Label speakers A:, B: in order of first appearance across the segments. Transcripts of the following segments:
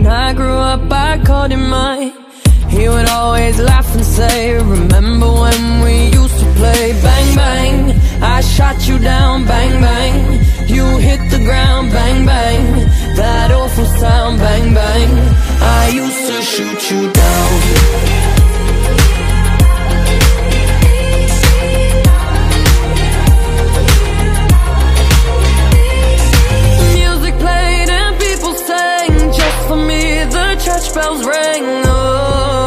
A: When I grew up, I called him mine. He would always laugh and say, Remember when we used to play? Bang, bang. I shot you down. Bang, bang. You hit the ground. Bang, bang. That awful sound. Bang, bang. I used to shoot you down. Church bells ring Oh.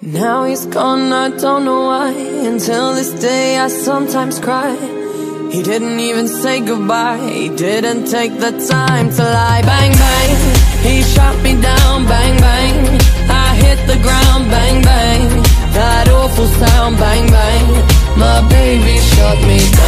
A: Now he's gone, I don't know why. Until this day, I sometimes cry. He didn't even say goodbye. He didn't take the time to lie. Bang, bang. He shot me down. Bang, bang. I hit the ground. Bang, bang. That awful sound. Bang, bang. My baby shut me down.